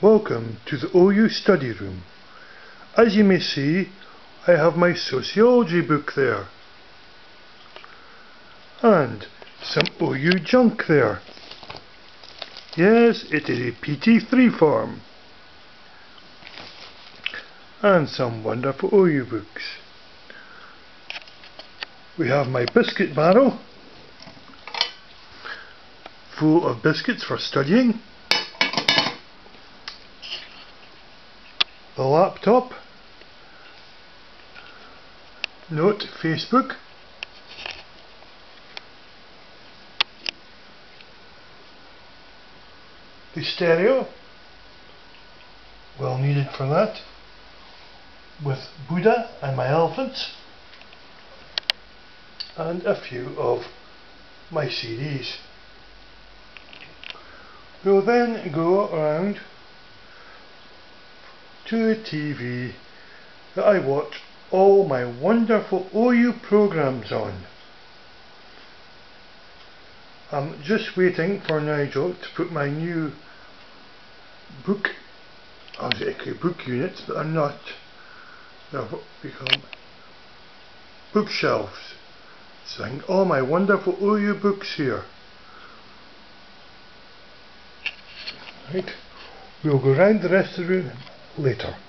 Welcome to the OU study room. As you may see, I have my sociology book there. And some OU junk there. Yes, it is a PT3 form. And some wonderful OU books. We have my biscuit barrel full of biscuits for studying. The laptop. Note Facebook. The stereo. Well needed for that. With Buddha and my elephants. And a few of my CDs. We'll then go around to TV that I watch all my wonderful OU programs on. I'm just waiting for Nigel to put my new book, I was actually book units, but I'm not. Call them bookshelves. So I all my wonderful OU books here. Right, we'll go round the rest of the room later.